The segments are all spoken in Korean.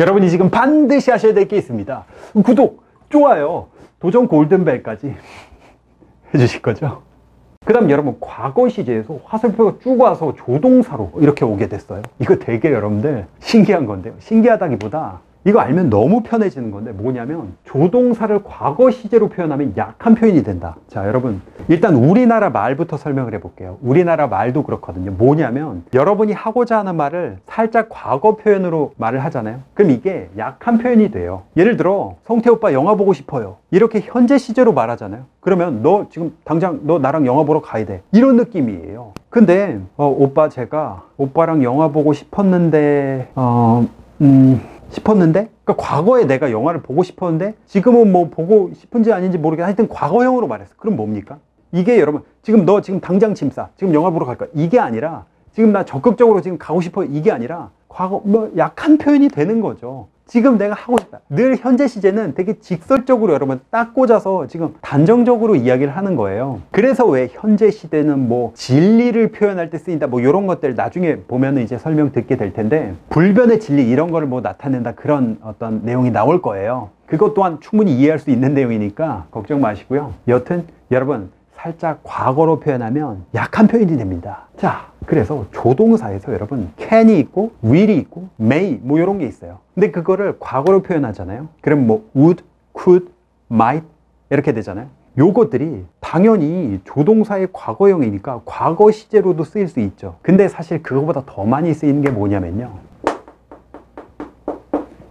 여러분이 지금 반드시 하셔야 될 게 있습니다. 구독, 좋아요, 도전 골든벨까지 해주실 거죠? 그 다음 여러분 과거 시제에서 화살표가 쭉 와서 조동사로 이렇게 오게 됐어요 이거 되게 여러분들 신기한 건데요 신기하다기보다 이거 알면 너무 편해지는 건데 뭐냐면 조동사를 과거 시제로 표현하면 약한 표현이 된다. 자 여러분 일단 우리나라 말부터 설명을 해볼게요. 우리나라 말도 그렇거든요. 뭐냐면 여러분이 하고자 하는 말을 살짝 과거 표현으로 말을 하잖아요. 그럼 이게 약한 표현이 돼요. 예를 들어 성태 오빠 영화 보고 싶어요. 이렇게 현재 시제로 말하잖아요. 그러면 너 지금 당장 너 나랑 영화 보러 가야 돼. 이런 느낌이에요. 근데 어, 오빠 제가 오빠랑 영화 보고 싶었는데 어, 음, 싶었는데? 그러니까 과거에 내가 영화를 보고 싶었는데 지금은 뭐 보고 싶은지 아닌지 모르겠 하여튼 과거형으로 말했어 그럼 뭡니까? 이게 여러분 지금 너 지금 당장 짐싸 지금 영화 보러 갈 거야. 이게 아니라 지금 나 적극적으로 지금 가고 싶어 이게 아니라 과거 뭐 약한 표현이 되는 거죠 지금 내가 하고 싶다. 늘 현재 시제는 되게 직설적으로 여러분 딱 꽂아서 지금 단정적으로 이야기를 하는 거예요. 그래서 왜 현재 시대는 뭐 진리를 표현할 때 쓰인다 뭐 이런 것들 나중에 보면 이제 설명 듣게 될 텐데 불변의 진리 이런 거를 뭐 나타낸다 그런 어떤 내용이 나올 거예요. 그것 또한 충분히 이해할 수 있는 내용이니까 걱정 마시고요. 여튼 여러분 살짝 과거로 표현하면 약한 표현이 됩니다. 자, 그래서 조동사에서 여러분 can이 있고 will이 있고 may 뭐 이런 게 있어요. 근데 그거를 과거로 표현하잖아요. 그럼 뭐 would, could, might 이렇게 되잖아요. 요것들이 당연히 조동사의 과거형이니까 과거 시제로도 쓰일 수 있죠. 근데 사실 그거보다 더 많이 쓰이는 게 뭐냐면요.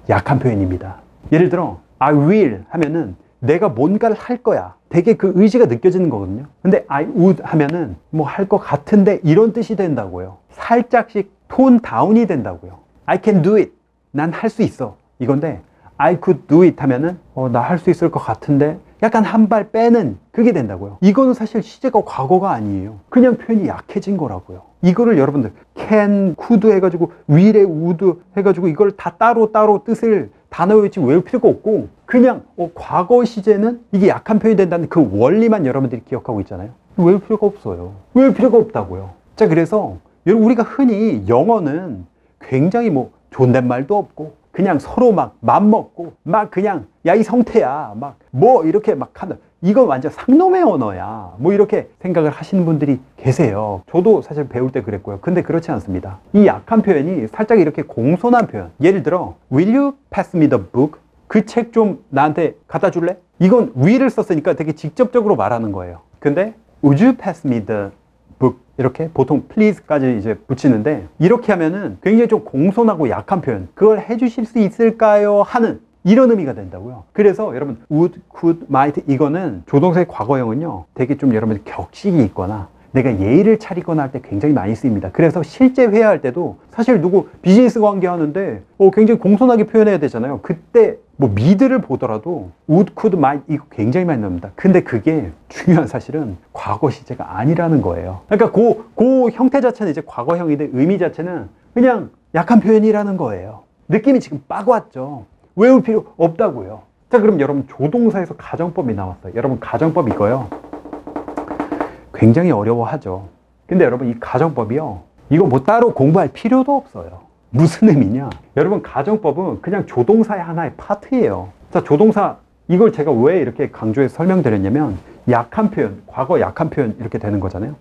약한 표현입니다. 예를 들어 I will 하면은 내가 뭔가를 할 거야. 되게 그 의지가 느껴지는 거거든요. 근데 I would 하면은 뭐 할 것 같은데 이런 뜻이 된다고요. 살짝씩 톤 다운이 된다고요. I can do it. 난 할 수 있어. 이건데 I could do it 하면은 어, 나 할 수 있을 것 같은데 약간 한 발 빼는 그게 된다고요. 이거는 사실 시제가 과거가 아니에요. 그냥 표현이 약해진 거라고요. 이거를 여러분들 can, could 해가지고 will에 would 해가지고 이걸 다 따로 따로 뜻을 단어였지 외울 필요가 없고 그냥 어, 과거 시제는 이게 약한 표현이 된다는 그 원리만 여러분들이 기억하고 있잖아요. 외울 필요가 없어요. 외울 필요가 없다고요. 자 그래서 여러분 우리가 흔히 영어는 굉장히 뭐 존댓말도 없고 그냥 서로 막 맘먹고 막 그냥 야 이 성태야 막 뭐 이렇게 막 한다 이건 완전 상놈의 언어야 뭐 이렇게 생각을 하시는 분들이 계세요 저도 사실 배울 때 그랬고요 근데 그렇지 않습니다 이 약한 표현이 살짝 이렇게 공손한 표현 예를 들어 Will you pass me the book? 그 책 좀 나한테 갖다 줄래? 이건 will을 썼으니까 되게 직접적으로 말하는 거예요 근데 Would you pass me the book? 이렇게 보통 please까지 이제 붙이는데 이렇게 하면은 굉장히 좀 공손하고 약한 표현 그걸 해주실 수 있을까요? 하는 이런 의미가 된다고요. 그래서 여러분 would, could, might 이거는 조동사의 과거형은요. 되게 좀 여러분 격식이 있거나 내가 예의를 차리거나 할 때 굉장히 많이 쓰입니다. 그래서 실제 회화할 때도 사실 누구 비즈니스 관계 하는데 어, 굉장히 공손하게 표현해야 되잖아요. 그때 뭐 미드를 보더라도 would, could, might 이거 굉장히 많이 나옵니다. 근데 그게 중요한 사실은 과거 시제가 아니라는 거예요. 그러니까 그, 그 형태 자체는 이제 과거형인데 의미 자체는 그냥 약한 표현이라는 거예요. 느낌이 지금 빡 왔죠. 외울 필요 없다고요. 자, 그럼 여러분 조동사에서 가정법이 나왔어요. 여러분 가정법 이거요. 굉장히 어려워하죠. 근데 여러분 이 가정법이요. 이거 뭐 따로 공부할 필요도 없어요. 무슨 의미냐? 여러분 가정법은 그냥 조동사의 하나의 파트예요. 자, 조동사 이걸 제가 왜 이렇게 강조해서 설명드렸냐면 약한 표현, 과거 약한 표현 이렇게 되는 거잖아요.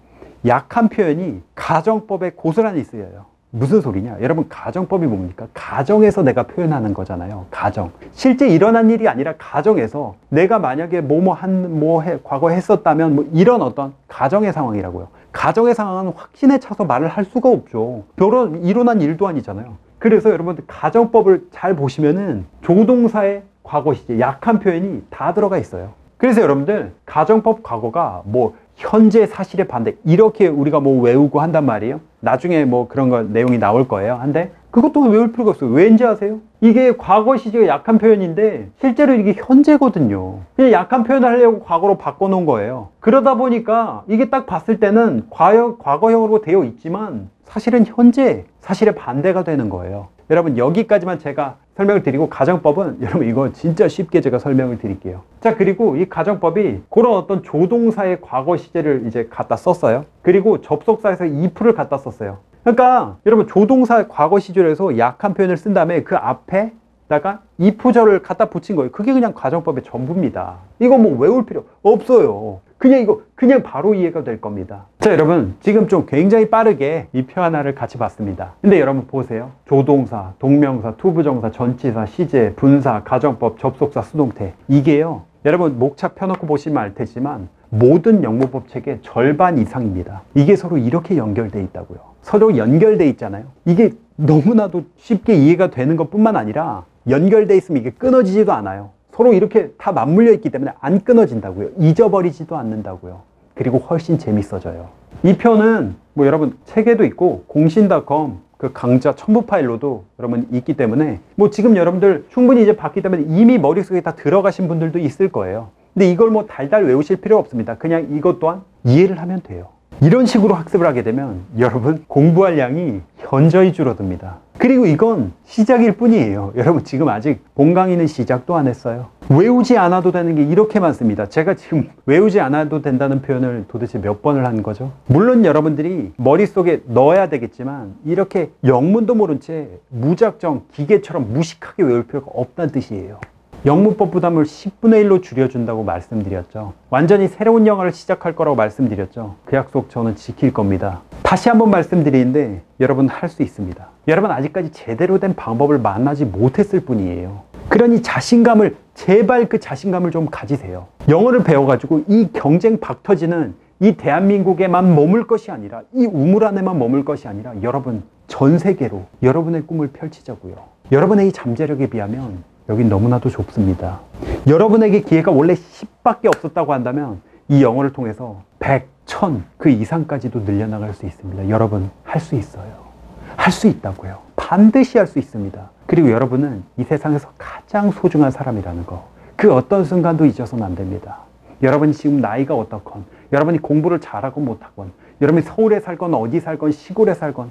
약한 표현이 가정법에 고스란히 쓰여요. 무슨 소리냐? 여러분 가정법이 뭡니까? 가정에서 내가 표현하는 거잖아요. 가정. 실제 일어난 일이 아니라 가정에서 내가 만약에 뭐뭐 한 뭐 해 과거 했었다면 뭐 이런 어떤 가정의 상황이라고요. 가정의 상황은 확신에 차서 말을 할 수가 없죠. 별로 일어난 일도 아니잖아요. 그래서 여러분들 가정법을 잘 보시면은 조동사의 과거 시제 약한 표현이 다 들어가 있어요. 그래서 여러분들 가정법 과거가 뭐 현재 사실의 반대 이렇게 우리가 뭐 외우고 한단 말이에요. 나중에 뭐 그런 거 내용이 나올 거예요. 한데 그것도 외울 필요가 없어요. 왠지 아세요? 이게 과거 시제가 약한 표현인데 실제로 이게 현재거든요. 그냥 약한 표현을 하려고 과거로 바꿔놓은 거예요. 그러다 보니까 이게 딱 봤을 때는 과거, 과거형으로 되어 있지만 사실은 현재 사실의 반대가 되는 거예요. 여러분 여기까지만 제가 설명을 드리고 가정법은 여러분 이거 진짜 쉽게 제가 설명을 드릴게요. 자 그리고 이 가정법이 그런 어떤 조동사의 과거 시제를 이제 갖다 썼어요. 그리고 접속사에서 if를 갖다 썼어요. 그러니까 여러분 조동사 과거 시제에서 약한 표현을 쓴 다음에 그 앞에 다가 이 표절을 갖다 붙인 거예요. 그게 그냥 가정법의 전부입니다. 이거 뭐 외울 필요 없어요. 그냥 이거 그냥 바로 이해가 될 겁니다. 자 여러분 지금 좀 굉장히 빠르게 이 표 하나를 같이 봤습니다. 근데 여러분 보세요. 조동사, 동명사, to부정사, 전치사, 시제, 분사, 가정법, 접속사, 수동태 이게요. 여러분 목차 펴놓고 보시면 알 테지만 모든 영문법 책의 절반 이상입니다. 이게 서로 이렇게 연결돼 있다고요. 서로 연결돼 있잖아요. 이게 너무나도 쉽게 이해가 되는 것 뿐만 아니라 연결돼 있으면 이게 끊어지지도 않아요. 서로 이렇게 다 맞물려 있기 때문에 안 끊어진다고요. 잊어버리지도 않는다고요. 그리고 훨씬 재밌어져요. 이 표는 뭐 여러분 책에도 있고 공신닷컴 그 강좌 첨부 파일로도 여러분 있기 때문에 뭐 지금 여러분들 충분히 이제 봤기 때문에 이미 머릿속에 다 들어가신 분들도 있을 거예요. 근데 이걸 뭐 달달 외우실 필요 없습니다. 그냥 이것 또한 이해를 하면 돼요. 이런 식으로 학습을 하게 되면 여러분 공부할 양이 현저히 줄어듭니다. 그리고 이건 시작일 뿐이에요. 여러분 지금 아직 본 강의는 시작도 안 했어요. 외우지 않아도 되는 게 이렇게 많습니다. 제가 지금 외우지 않아도 된다는 표현을 도대체 몇 번을 한 거죠? 물론 여러분들이 머릿속에 넣어야 되겠지만 이렇게 영문도 모른 채 무작정 기계처럼 무식하게 외울 필요가 없다는 뜻이에요. 영문법 부담을 10분의 1로 줄여준다고 말씀드렸죠. 완전히 새로운 영어를 시작할 거라고 말씀드렸죠. 그 약속 저는 지킬 겁니다. 다시 한번 말씀드리는데 여러분 할 수 있습니다. 여러분 아직까지 제대로 된 방법을 만나지 못했을 뿐이에요. 그러니 자신감을 제발 그 자신감을 좀 가지세요. 영어를 배워가지고 이 경쟁 박 터지는 이 대한민국에만 머물 것이 아니라 이 우물 안에만 머물 것이 아니라 여러분 전 세계로 여러분의 꿈을 펼치자고요. 여러분의 이 잠재력에 비하면 여긴 너무나도 좁습니다. 여러분에게 기회가 원래 10밖에 없었다고 한다면 이 영어를 통해서 100, 1000, 그 이상까지도 늘려나갈 수 있습니다. 여러분, 할 수 있어요. 할 수 있다고요. 반드시 할 수 있습니다. 그리고 여러분은 이 세상에서 가장 소중한 사람이라는 거. 그 어떤 순간도 잊어서는 안 됩니다. 여러분이 지금 나이가 어떻건, 여러분이 공부를 잘하건 못하건, 여러분이 서울에 살건 어디 살건 시골에 살건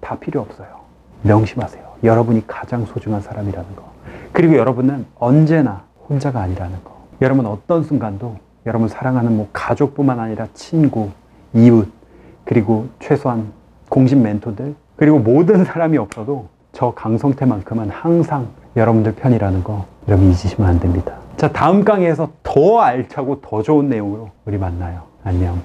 다 필요 없어요. 명심하세요. 여러분이 가장 소중한 사람이라는 거. 그리고 여러분은 언제나 혼자가 아니라는 거. 여러분 어떤 순간도 여러분 사랑하는 뭐 가족뿐만 아니라 친구, 이웃, 그리고 최소한 공식 멘토들, 그리고 모든 사람이 없어도 저 강성태만큼은 항상 여러분들 편이라는 거 여러분 잊으시면 안 됩니다. 자, 다음 강의에서 더 알차고 더 좋은 내용으로 우리 만나요. 안녕.